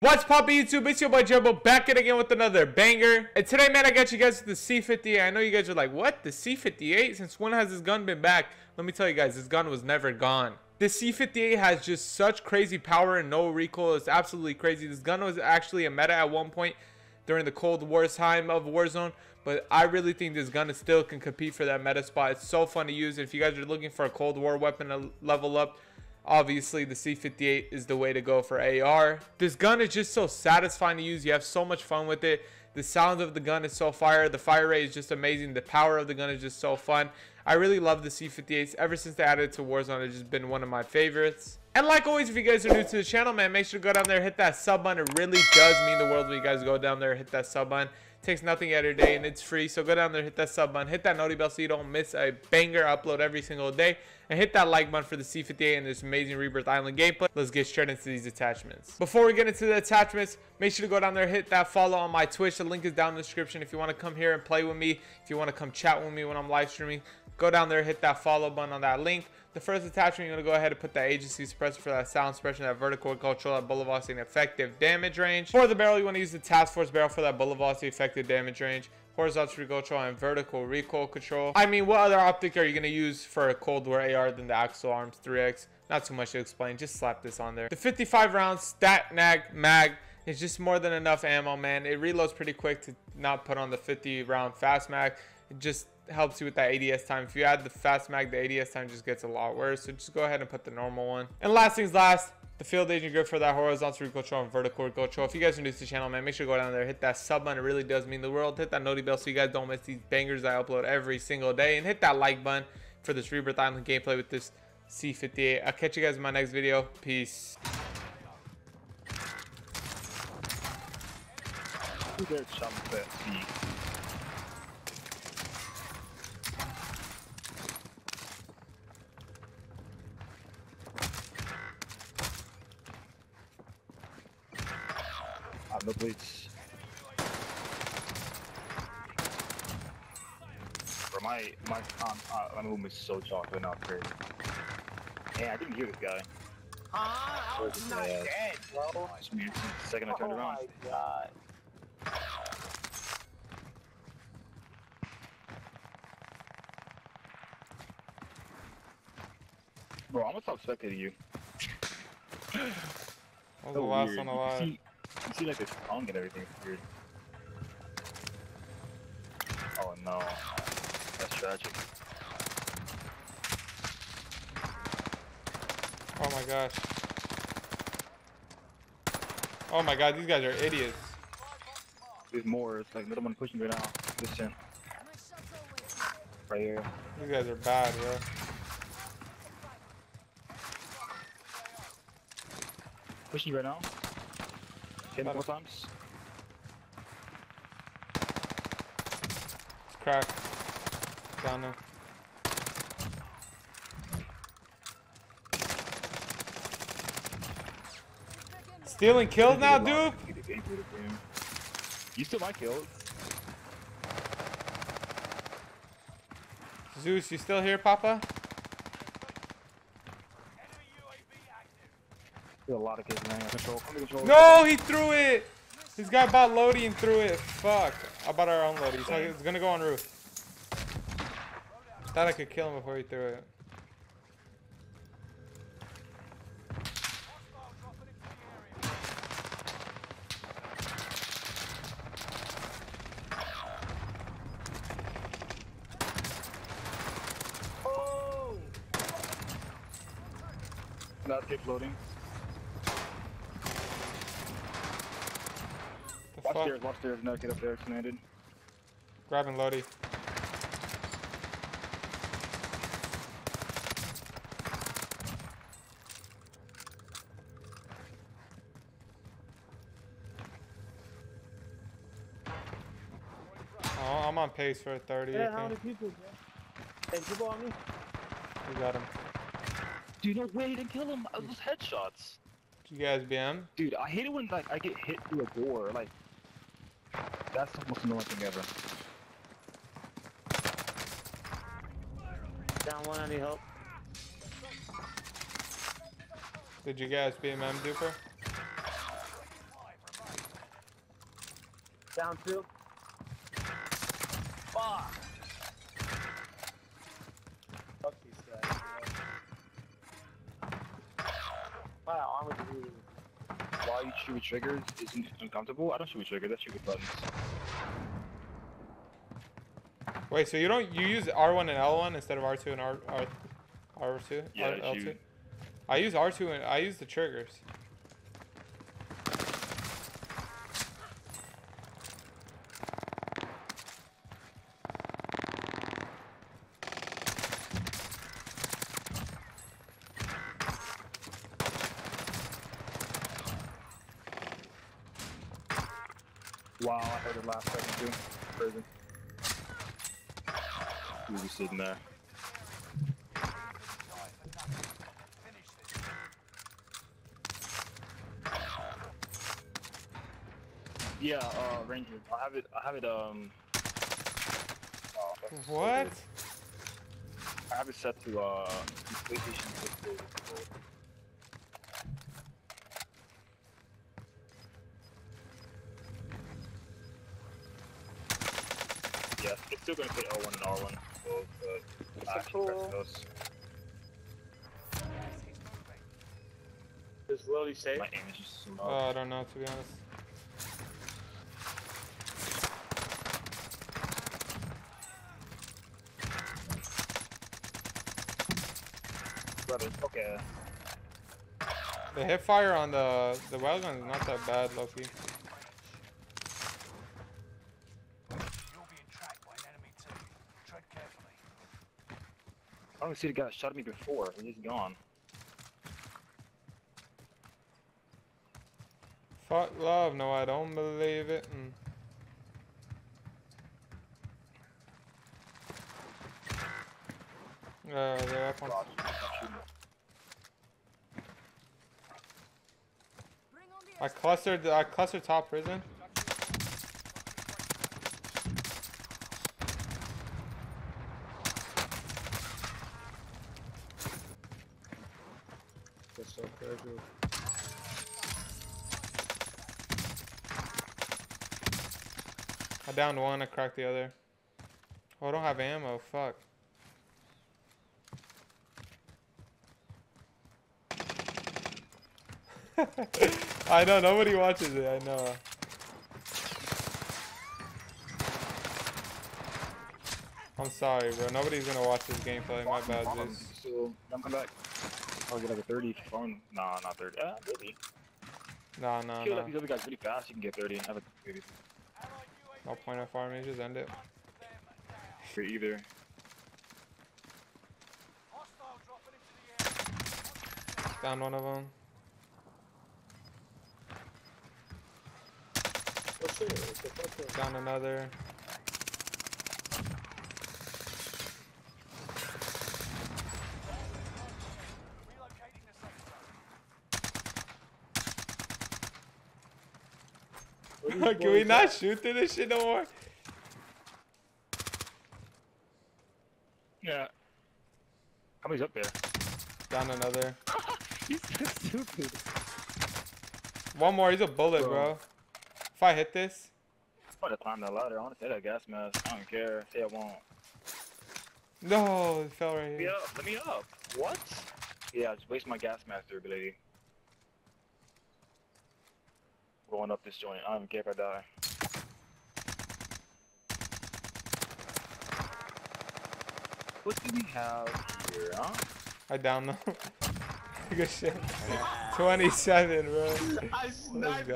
What's poppin' YouTube? It's your boy Jebbo back in again with another banger. And today, man, I got you guys the C58. I know you guys are like, what? The C58? Since when has this gun been back? Let me tell you guys, this gun was never gone. The C58 has just such crazy power and no recoil. It's absolutely crazy. This gun was actually a meta at one point during the Cold War time of Warzone. But I really think this gun is still can compete for that meta spot. It's so fun to use. If you guys are looking for a Cold War weapon to level up, Obviously, the C58 is the way to go for AR. This gun is just so satisfying to use. You have so much fun with it. The sound of the gun is so fire. The fire rate is just amazing. The power of the gun is just so fun. I really love the C58s. Ever since they added it to Warzone, it's just been one of my favorites. And like always, if you guys are new to the channel, man, make sure to go down there, hit that sub button. It really does mean the world when you guys go down there, hit that sub button. Takes nothing out of your day, and it's free. So go down there, hit that sub button, hit that noti bell so you don't miss a banger upload every single day. And hit that like button for the C58 and this amazing Rebirth Island gameplay. Let's get straight into these attachments. Before we get into the attachments, make sure to go down there, hit that follow on my Twitch. The link is down in the description if you want to come here and play with me. If you want to come chat with me when I'm live streaming, go down there, hit that follow button on that link. The first attachment, you're going to go ahead and put that agency suppressor for that sound suppression, that vertical control, that bullet velocity, effective damage range. For the barrel, you want to use the task force barrel for that bullet velocity, effective damage range horizontal recoil control, and vertical recoil control. I mean, what other optic are you going to use for a Cold War AR than the Axial Arms 3X? Not too much to explain. Just slap this on there. The 55 round STANAG mag is just more than enough ammo, man. It reloads pretty quick to not put on the 50 round fast mag. It just helps you with that ADS time. If you add the fast mag, the ADS time just gets a lot worse. So just go ahead and put the normal one. And last things last, the field agent grip for that horizontal recoil control and vertical recoil control. If you guys are new to the channel, man, make sure to go down there, hit that sub button. It really does mean the world. Hit that noti bell so you guys don't miss these bangers I upload every single day. And hit that like button for this Rebirth Island gameplay with this C58. I'll catch you guys in my next video. Peace bleeds. Bro, my my um, uh, my movement is so chocolate now, crazy. Hey, I didn't hear this guy. Ah, I was not dead, bro. Just me. Second I turned oh around. my god. Bro, I'm gonna stop spectating you. That was the last weird. one You alive. see, you see like this tongue and everything. It's weird. Oh no, that's. Oh my gosh. Oh my god, these guys are idiots. There's more. It's like one pushing right now. This chin. Right here. These guys are bad, bro. Pushing right now. Hit four times. It's cracked. Down there. Stealing kills now, dude? You still my kills. Zeus, you still here, Papa? There's a lot of kills, man. Control. Control. No, he threw it! This guy bought Lodi and threw it. Fuck. I bought our own Lodi, so it's gonna go on roof. Thought I could kill him before he threw it. Oh! Now keep floating. The Watch fuck? stairs, watch stairs. Now get up there, commanded. Grabbing Lodi. Oh, I'm on pace for a 30. Yeah, I how many people, bro? Hey, people on me? We got him. Dude, no way, didn't kill him. Those headshots. You guys BM? Dude, I hate it when like I get hit through a door. Like, that's the most annoying thing ever. Down one, I need help. Did you guys BMM duper? Down two. Fuck. Fuck these guys. Wow. Why you shoot with triggers isn't uncomfortable? I don't shoot with triggers, I shoot with buttons. Wait, so you don't you use R1 and L1 instead of R2 and R R R2? Yeah, R, I L2? shoot. I use R2 and I use the triggers. Wow, I heard it last second too. Crazy. He was just sitting there. Yeah, uh, Ranger. I have it. I have it. Um. oh, What? good. I have it set to uh PlayStation 6. Yeah, still gonna say L1 and R1. So, uh, I actually press cool. those. Does Lily safe? My aim is just so low. Oh, I don't know to be honest. Brother, okay. The hip fire on the the railgun is not that bad, Loki. I don't see the guy that shot at me before. He's gone. Fuck love, no, I don't believe it. Mm. Uh, they're up on. God, he's not shooting. I clustered. I clustered top prison. That's so crazy. I downed one. I cracked the other. Oh, I don't have ammo. Fuck. I know nobody watches it. I know. I'm sorry, bro. Nobody's gonna watch this gameplay. My bad, Zeus. So, I'm coming back. I'll get like a 30 phone. Nah, not 30. Ah, 30. Nah, nah, Kill nah. like these other guys really fast. You can get 30. I have a 30 No point of farming. Just end it. for either. Hostile dropping into the air. Down one of them. Oh, What's it? It's a fucking. Down another. Relocating the safe zone. What are these Can we not at? shoot through this shit no more? Yeah. How many's up there? Down another. He's so stupid. One more. He's a bullet, Bro. bro. If I hit this, I'm about to climb that ladder. I want to say that gas mask. I don't care. Say I won't. no, it fell right here. Let me here. up. Let me up. What? Yeah, just waste my gas mask durability. Going up this joint. I don't even care if I die. What do we have here, huh? I down them. Good shit. 27, bro. I Let's sniped go.